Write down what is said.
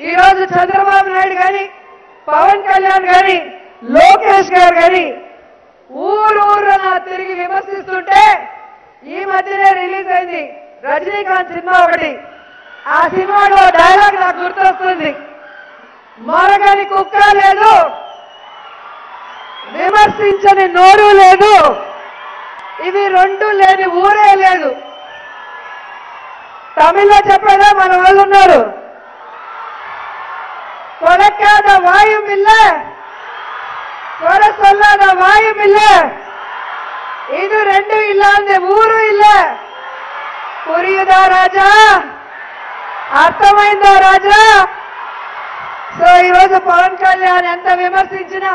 ఈరోజు చంద్రబాబు నాయుడు కానీ పవన్ కళ్యాణ్ కానీ లోకేష్ గారు కానీ ఊరు తిరిగి విమర్శిస్తుంటే ఈ మధ్యనే రిలీజ్ అయింది రజనీకాంత్ సినిమా ఒకటి. ఆ సినిమాలో డైలాగ్ నాకు గుర్తొస్తుంది. మొరగని కుక్క లేదు విమర్శించని నోరు లేదు ఇవి రెండు లేని ఊరే లేదు. తమిళ్ళో చెప్పేదా మన వాళ్ళు ఉన్నారు? கொலைக்காத வாயும் இல்ல. சொல்லாத வாயும் இல்ல. இது ரெண்டும் இல்லாத ஊரும் இல்ல. புரியுதா ராஜா? అర్థమైందా ராஜா? సో ఈరోజు பவன் కళ్యాణ్ எந்த విమర్శించినా